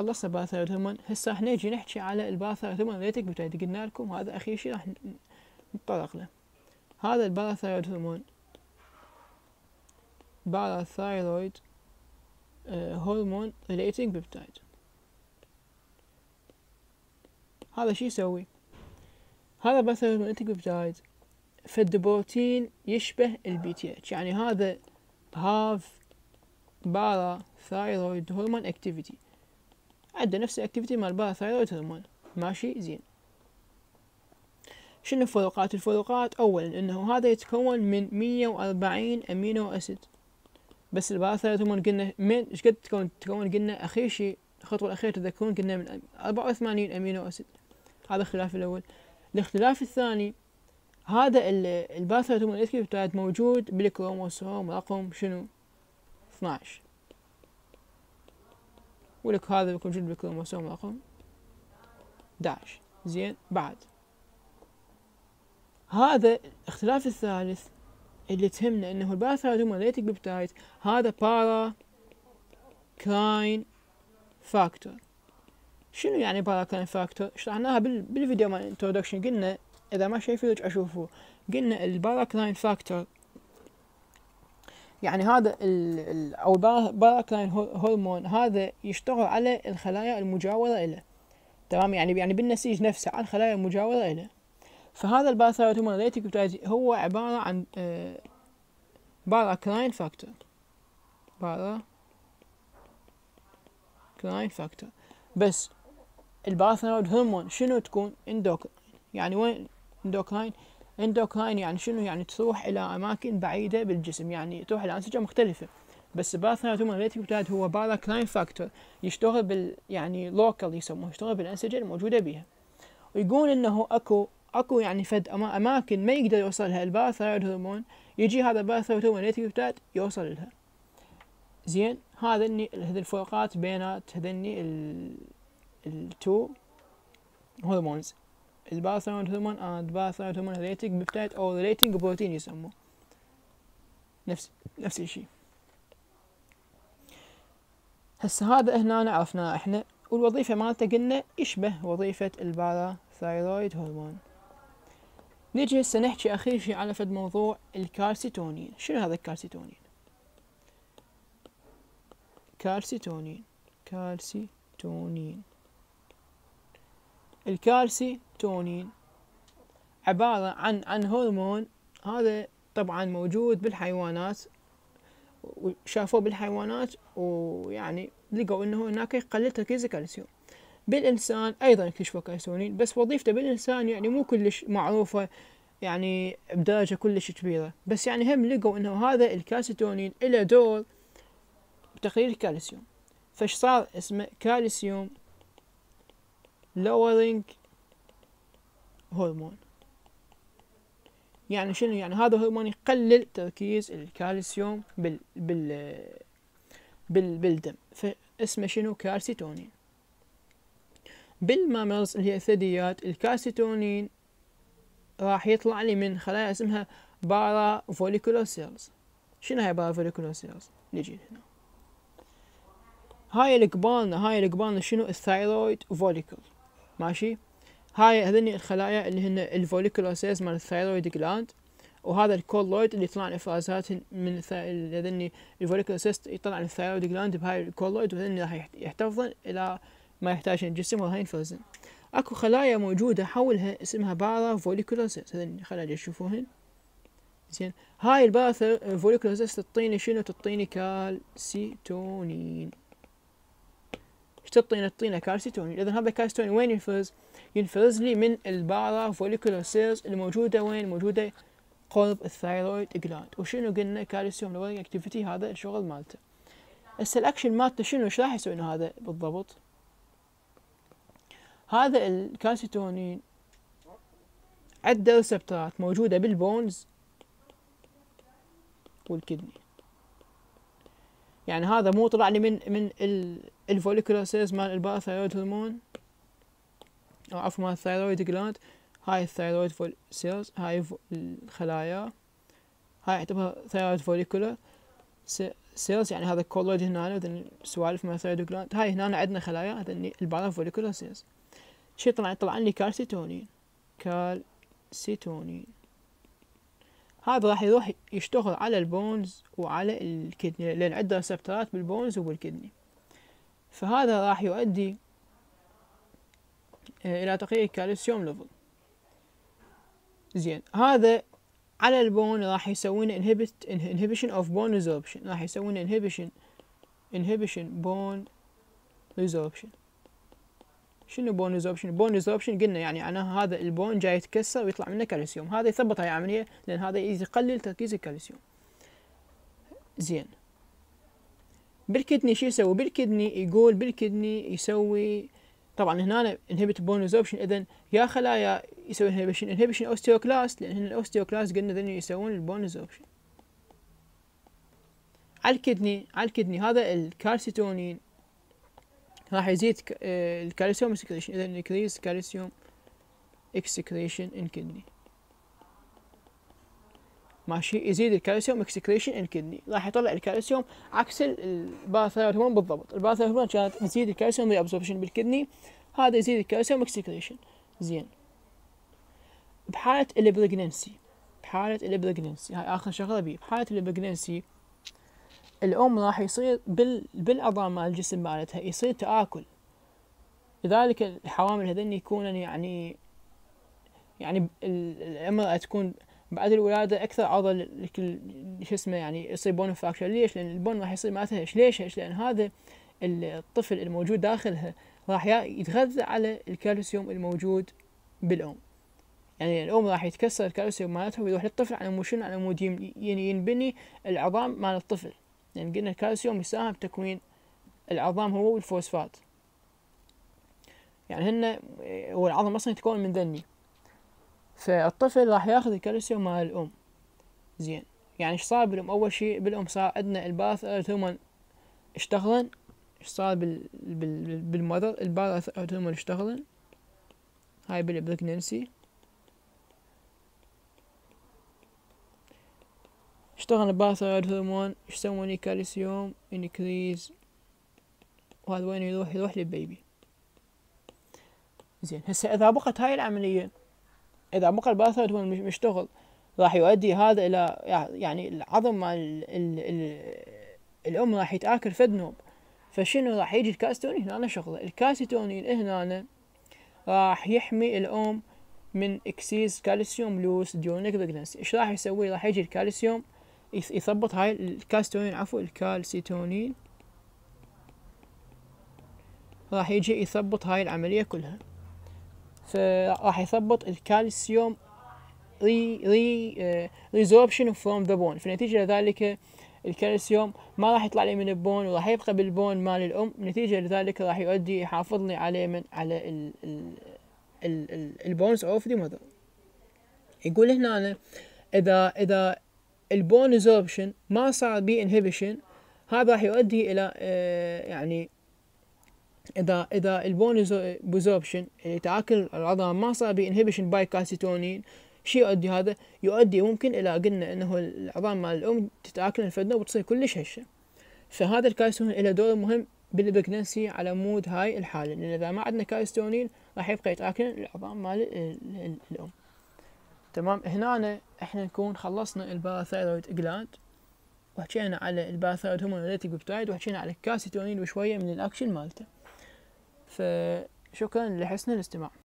خلصنا parathyroid hormone هسه راح نجي نحكي على ال parathyroid hormone related peptide قلنا لكم هذا اخير شيء راح نتطرق له. هذا ال parathyroid hormone parathyroid hormone related peptide هذا شو يسوي؟ هذا parathyroid related peptide فد بروتين يشبه ال PTH يعني هذا have parathyroid hormone activity عنده نفس ال activity مال parathyroid hormone ماشي؟ زين. شنو الفروقات؟ الفروقات اولا إنه هذا يتكون من مية وأربعين amino acid. بس ال parathyroid hormone قلنا من إيش قد تكون تكون قلنا أخير شيء؟ الخطوة الأخيرة تذكرون قلنا من أربعة وثمانين amino acid. هذا الخلاف الأول. الاختلاف الثاني هذا ال parathyroid hormone موجود بالكروموسوم رقم شنو؟ 12 ولك هذا بيكون موجود بالكروموسوم رقم 11 زين بعد. هذا الاختلاف الثالث اللي تهمنا إنه ال parathyroid hormone peptide هذا paracrine factor. شنو يعني paracrine factor؟ شرحناها بالفيديو مال introduction قلنا إذا ما شايفين اشوفوا قلنا ال paracrine factor يعني هذا ال أو ال paracrine hormone هذا يشتغل على الخلايا المجاورة له تمام؟ يعني يعني بالنسيج نفسه على الخلايا المجاورة له فهذا ال parathyroid hormone هو عبارة عن آه، paracrine factor. paracrine factor. بس ال parathyroid hormone شنو تكون؟ endocrine يعني وين endocrine endocrine يعني شنو يعني تروح إلى أماكن بعيدة بالجسم يعني تروح إلى أنسجة مختلفة. بس parathyroid هو paracrine factor يشتغل بال يعني local يسموه يشتغل بالأنسجة الموجودة بها ويقول إنه أكو أكو يعني فد أماكن ما يقدر يوصلها ال parathyroid hormone يجي هذا ال parathyroid hormone يوصل لها. زين هذا هذه الفروقات بينات هذني ال two hormones hormone and hormone related peptide أو related protein يسموه. نفس نفس الشيء. هسه هذا هنا عرفناه. إحنا والوظيفة مالته قلنا يشبه وظيفة ال parathyroid hormone. نجي هسه نحكي أخير شيء على فد موضوع الكالسيتونين شنو هذا الكالسيتونين calcitonin calcitonin ال calcitonin عبارة عن عن هرمون هذا طبعا موجود بالحيوانات وشافوه بالحيوانات ويعني لقوا إنه هناك يقلل تركيز الكالسيوم. بالإنسان أيضا اكتشفوا كالسيتونين بس وظيفته بالإنسان يعني مو كلش معروفة يعني بدرجة كلش كبيرة. بس يعني هم لقوا إنه هذا الكالسيتونين له دور بتقليل الكالسيوم. فش صار؟ اسمه calcium lowering hormone. يعني شنو؟ يعني هذا هرمون يقلل تركيز الكالسيوم بال بال بال بالدم. فاسمه شنو؟ calcitonin بال mammals اللي هي الثدييات الكالسيتونين راح يطلع لي من خلايا اسمها parafollicular cells شنو هاي parafollicular cells نجي هنا. هاي القبالنا هاي القبالنا شنو؟ ال thyroid follicle ماشي؟ هاي هذني الخلايا اللي هن ال follicular cells مال ال thyroid gland وهذا ال colloid اللي يطلع افرازات من هذني ال follicular cells يطلع ال thyroid gland بهاي ال colloid وهذني راح يحتفظن إلى ما يحتاج الجسم وراح ينفرزن. أكو خلايا موجودة حولها اسمها parafollicular cells. هذني خلايا تشوفوهن زين. هاي ال parafollicular cells تعطيني شنو؟ تعطيني كالسيتونين. تعطينا تعطينا كالسيتونين إذا هذا الكالسيتونين وين ينفرز ينفرز لي من ال parafollicular cells الموجودة وين؟ موجودة قرب ال thyroid gland وشنو قلنا؟ calcium lowering activity هذا الشغل مالته. هسه الاكشن مالته شنو؟ إيش راح يسوي هذا بالضبط؟ هذا الكالسيتونين عنده receptor ات موجودة بال bones وال kidney يعني هذا مو طلع لي من من ال follicular cells مال ال parathyroid hormone أو عفوا مال ال thyroid gland هاي ال thyroid follicular cells هاي الخلايا هاي اعتبرها thyroid follicular cells يعني هذا colloid هنا هذا سوالف مال thyroid gland هاي هنا عندنا خلايا هذا ال parafollicular cells شي طلع طلع لي calcitonin calcitonin هذا راح يروح يشتغل على ال bones وعلى ال kidney لأن عنده receptor ات بال bones وبال kidney. فهذا راح يؤدي آه، إلى تقليل ال calcium level. زين هذا على ال bone راح يسوون inhibit inhibition of bone resorption. راح يسوون inhibition inhibition bone resorption. شنو bone resorption bone resorption قلنا يعني معناها هذا ال bone جاي يتكسر ويطلع منه كالسيوم. هذا يثبط هاي العملية لأن هذا يقلل تركيز الكالسيوم. زين. بال kidney شو يسوي؟ بال kidney يقول بال kidney يسوي. طبعا هنا inhibit resorption اذا يا خلايا يسوي inhibition inhibition osteoclast لأن ال osteoclast قلنا ذن يسوون ال bone resorption على ال kidney على ال kidney هذا الكالسيتونين. راح يزيد آه، ال calcium excretion اذا increase calcium excretion in kidney. ماشي يزيد ال calcium excretion in kidney راح يطلع الكالسيوم عكس ال parathyroid hormone بالضبط. ال parathyroid hormone كانت تزيد ال calcium reabsorption بال kidney هذا يزيد ال calcium excretion. زين. بحالة ال pregnancy. بحالة ال pregnancy. هاي آخر شغلة بيه بحالة ال pregnancy الأم راح يصير بال بالعظام مال الجسم مالتها يصير تآكل. لذلك الحوامل هذني يكونن يعني يعني الامرأة تكون بعد الولادة أكثر عرضة شو اسمه يعني يصير bone fracture ليش؟ لأن ال bone راح يصير مالتها هش ليش؟ لأن هذا الطفل الموجود داخلها راح يتغذى على الكالسيوم الموجود بالأم. يعني الأم راح يتكسر الكالسيوم مالتها ويروح للطفل على مود شنو؟ على مود يعني ينبني العظام مال الطفل. لأن يعني قلنا الكالسيوم يساهم بتكوين العظام هو والفوسفات. يعني هن هو العظم أصلا يتكون من ذني. فالطفل راح ياخذ الكالسيوم مال الأم. زين. يعني إيش صار بالأم؟ أول شيء بالأم صار عندنا ال parathormone اشتغلن إيش صار بال بال بال mother ال parathormone اشتغلن هاي بال pregnancy اشتغل ال parathyroid hormone. يسوون calcium increase وهذا وين يروح؟ يروح لل baby. زين. هسه إذا بقت هاي العملية إذا بقى ال parathyroid hormone مشتغل راح يؤدي هذا إلى يعني العظم مال الأم راح يتآكل فد نوب فشنو راح يجي الكاستونين هنا شغلة. الكاسيتونين هنا راح يحمي الأم من excess calcium loss during pregnancy إيش راح يسوي؟ راح يجي الكالسيوم يثبط هاي الكاستونين عفوا الكالسيتونين. راح يجي يثبط هاي العملية كلها. فراح يثبط ال calcium re re resorption from the bone فنتيجة لذلك الكالسيوم ما راح يطلع لي من ال bone وراح يبقى بال bone مال الأم. نتيجة لذلك راح يؤدي يحافظ لي عليه من على ال ال ال ال bones of the mother يقول هنا إذا إذا ال bone resorption ما صار بي inhibition هذا راح يؤدي إلى آه، يعني إذا إذا ال bone resorption اللي تأكل العظام ما صار بي inhibition by calcitonin شو يؤدي هذا؟ يؤدي ممكن إلى قلنا إنه العظام مال الأم تتأكل فد نوبة وتصير كلش هشة. فهذا الكالسيتونين له دور مهم بال pregnancy على مود هاي الحاله لأن إذا ما عندنا كالسيتونين راح يبقى يتأكل العظام مال الأم. تمام؟ هنا إحنا نكون خلصنا ال parathyroid gland وحكينا على ال parathyroid hormone-related peptide وحكينا على الكاسيتونين وشوية من الأكشن مالته. فشكرا لحسن الاستماع.